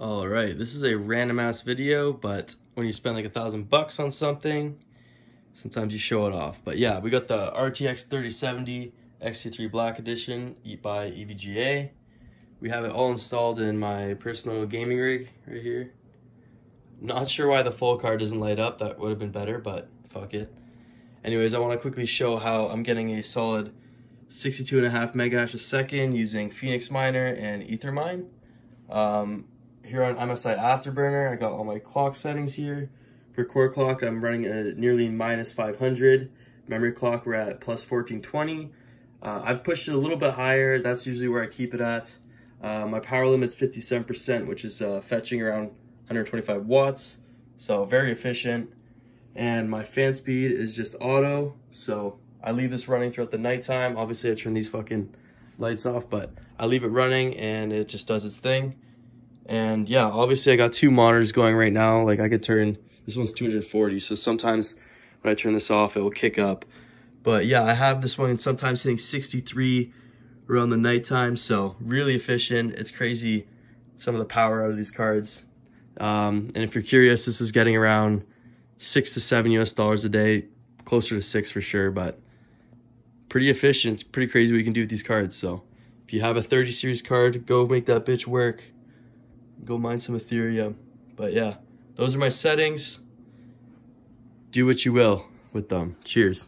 All right, this is a random ass video, but when you spend like a thousand bucks on something, sometimes you show it off. But yeah, we got the RTX 3070 XC3 Black Edition by EVGA. We have it all installed in my personal gaming rig right here. Not sure why the full card doesn't light up. That would have been better, but fuck it. Anyways, I want to quickly show how I'm getting a solid 62 and a half megahash a second using Phoenix Miner and Ethermine. Um, here on MSI Afterburner, I got all my clock settings here. For core clock, I'm running at nearly minus 500. Memory clock, we're at plus 1420. Uh, I've pushed it a little bit higher. That's usually where I keep it at. Uh, my power limit's 57%, which is uh, fetching around 125 watts. So very efficient. And my fan speed is just auto. So I leave this running throughout the nighttime. Obviously, I turn these fucking lights off, but I leave it running and it just does its thing. And yeah, obviously I got two monitors going right now. Like I could turn, this one's 240. So sometimes when I turn this off, it will kick up. But yeah, I have this one sometimes hitting 63 around the nighttime. So really efficient. It's crazy some of the power out of these cards. Um, and if you're curious, this is getting around six to seven US dollars a day, closer to six for sure, but pretty efficient. It's pretty crazy what you can do with these cards. So if you have a 30 series card, go make that bitch work go mine some Ethereum. But yeah, those are my settings. Do what you will with them. Cheers.